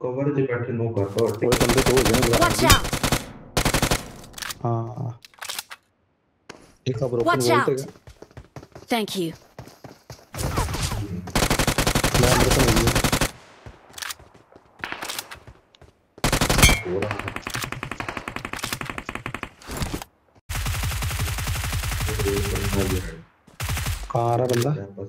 Cover से बैठे no कर तो ओए बंदे तो हो जाएँगे Watch out! हाँ एक अब रोकन बोलते! क्या Thank you. मैं अंदर तो नहीं हूँ। हो रहा है बंदा भी है रहा बंदा मेरे पास